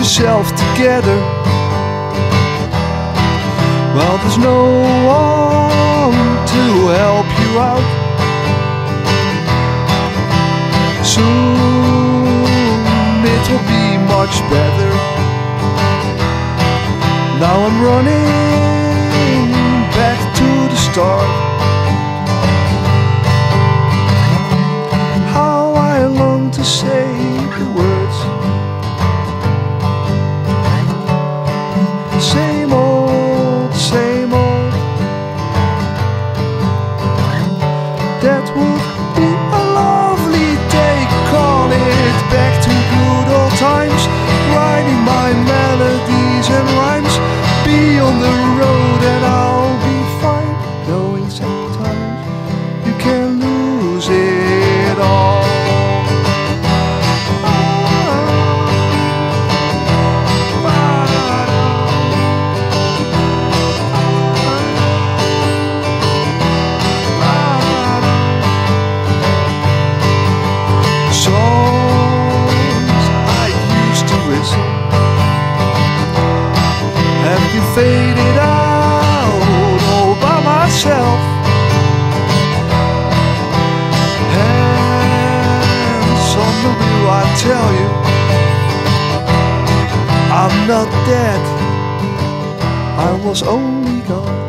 yourself together. Well, there's no one to help you out. Soon it will be much better. Now I'm running back to the start. How I long to say the words. On the faded out all by myself. Hands on the wheel, I tell you, I'm not dead. I was only gone